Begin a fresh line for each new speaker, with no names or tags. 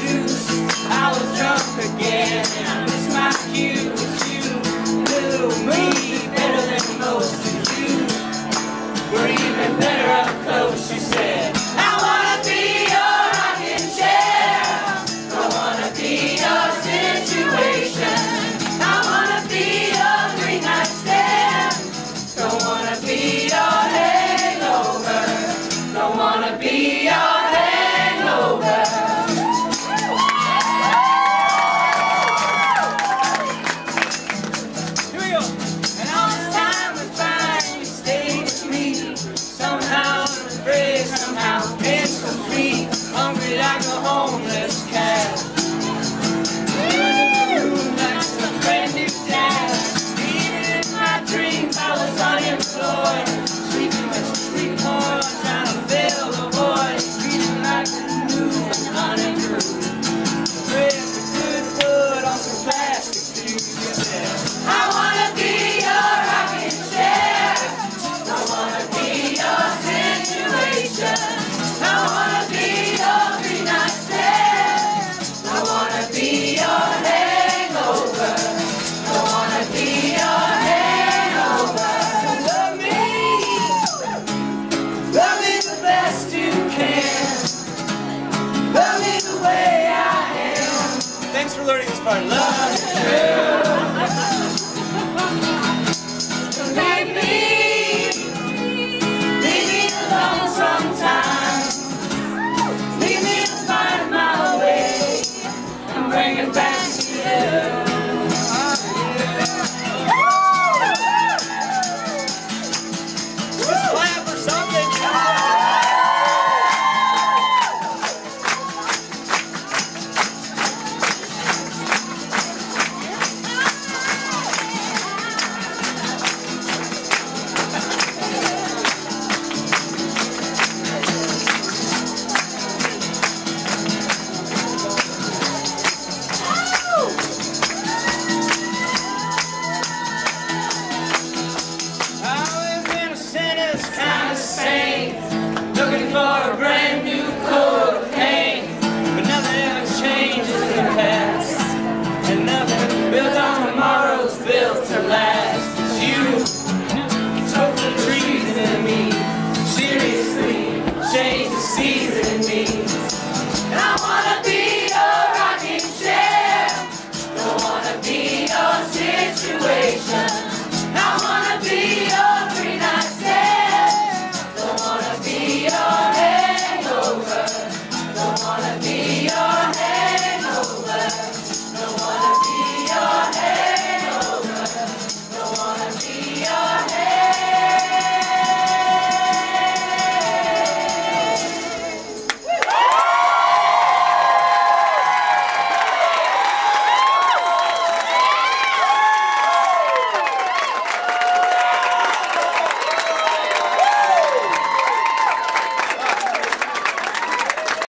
shoes. Learning this part. Love